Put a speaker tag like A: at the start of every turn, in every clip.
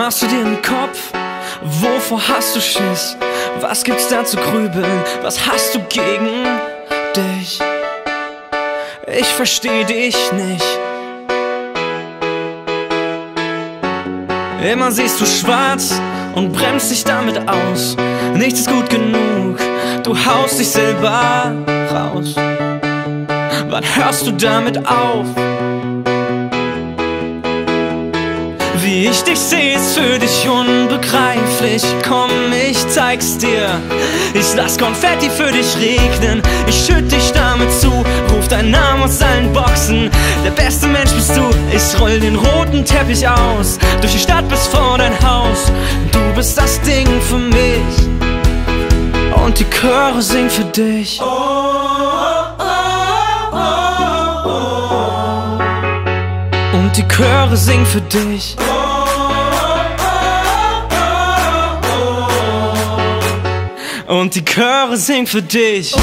A: machst du dir einen Kopf? Wovor hast du Schiss? Was gibt's da zu grübeln? Was hast du gegen dich? Ich versteh dich nicht. Immer siehst du schwarz und bremst dich damit aus. Nichts ist gut genug, du haust dich selber raus. Wann hörst du damit auf? Wie ich dich seh, ist für dich unbegreiflich. Komm, ich zeig's dir. Ich lass Konfetti für dich regnen. Ich schütt dich damit zu, ruf deinen Namen aus allen Boxen. Der beste Mensch bist du. Ich roll den roten Teppich aus. Durch die Stadt bis vor dein Haus. Du bist das Ding für mich. Und die Chöre singen für dich. Und die Chöre singen für dich. Und die Chöre singen für dich.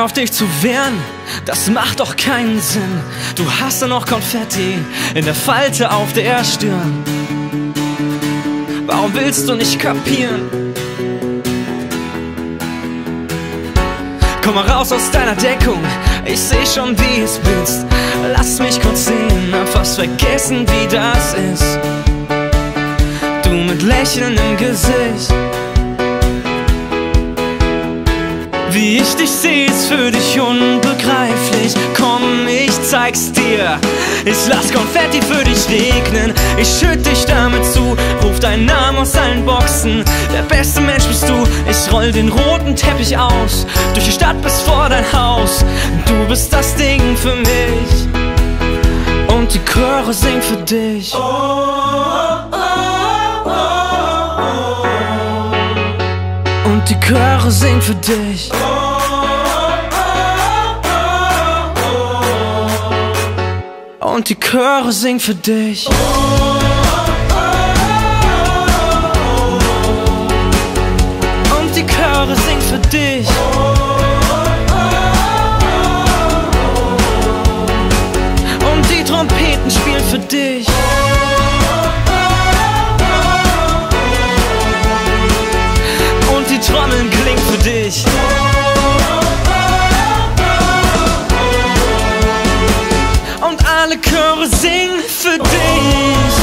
A: Auf dich zu wehren, das macht doch keinen Sinn. Du hast da noch Konfetti in der Falte auf der Stirn. Warum willst du nicht kapieren? Komm mal raus aus deiner Deckung, ich seh schon, wie es bist. Lass mich kurz sehen, hab fast vergessen, wie das ist. Du mit Lächeln im Gesicht. Wie ich dich seh, ist für dich unbegreiflich. Komm, ich zeig's dir. Ich lass Konfetti für dich regnen. Ich schütt dich damit zu, ruf deinen Namen aus allen Boxen. Der beste Mensch bist du. Ich roll den roten Teppich aus. Durch die Stadt bis vor dein Haus. Du bist das Ding für mich. Und die Chöre singen für dich. Und die Chöre singen für dich. Und die Chöre singen für dich. Und die Chöre singen für dich. Und die Trompeten spielen für dich. Und die Trommeln klingen für dich. I'll come and sing for days